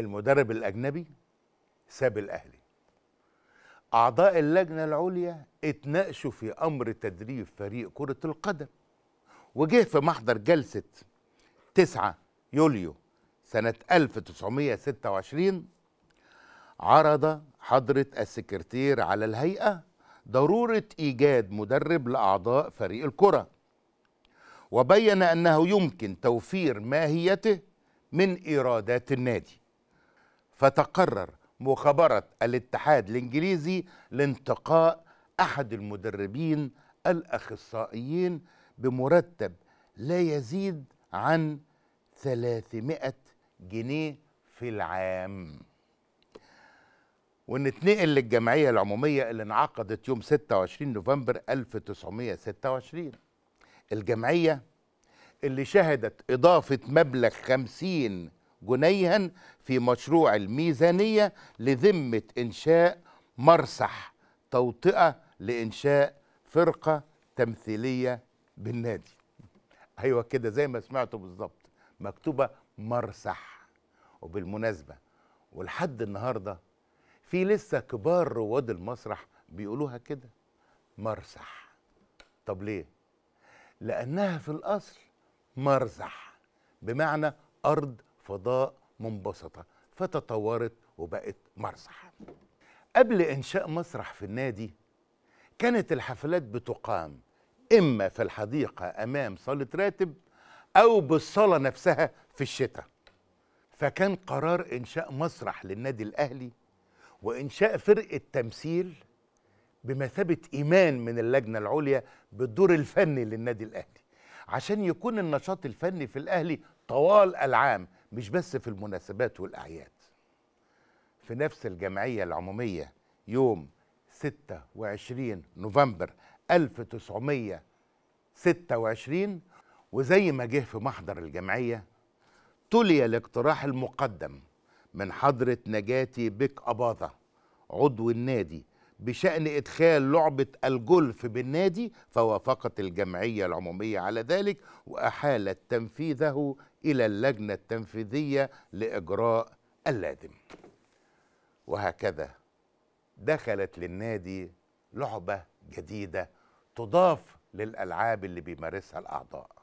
المدرب الأجنبي ساب الأهلي. أعضاء اللجنة العليا اتناقشوا في أمر تدريب فريق كرة القدم وجه في محضر جلسة 9 يوليو سنة 1926 عرض حضرة السكرتير على الهيئة ضرورة إيجاد مدرب لأعضاء فريق الكرة وبين أنه يمكن توفير ماهيته من إيرادات النادي. فتقرر مخابرة الاتحاد الإنجليزي لانتقاء أحد المدربين الأخصائيين بمرتب لا يزيد عن 300 جنيه في العام. ونتنقل للجمعية العمومية اللي انعقدت يوم 26 نوفمبر 1926 الجمعية اللي شهدت إضافة مبلغ 50 جنيها في مشروع الميزانية لذمة إنشاء مرسح توطئة لإنشاء فرقة تمثيلية بالنادي. أيوة كده زي ما سمعتوا بالظبط مكتوبة مرسح. وبالمناسبة ولحد النهاردة في لسه كبار رواد المسرح بيقولوها كده مرسح. طب ليه؟ لأنها في الأصل مرزح بمعنى أرض فضاء منبسطة فتطورت وبقت مرسح قبل إنشاء مسرح في النادي كانت الحفلات بتقام إما في الحديقة أمام صالة راتب أو بالصالة نفسها في الشتاء. فكان قرار إنشاء مسرح للنادي الأهلي وإنشاء فرقة تمثيل بمثابة إيمان من اللجنة العليا بالدور الفني للنادي الأهلي عشان يكون النشاط الفني في الأهلي طوال العام مش بس في المناسبات والأعياد. في نفس الجمعية العمومية يوم 26 نوفمبر 1926 وزي ما جه في محضر الجمعية تلي الاقتراح المقدم من حضرة نجاتي بك أباظة عضو النادي بشأن إدخال لعبة الجولف بالنادي فوافقت الجمعية العمومية على ذلك وأحالت تنفيذه إلى اللجنة التنفيذية لإجراء اللازم. وهكذا دخلت للنادي لعبة جديدة تضاف للألعاب اللي بيمارسها الأعضاء.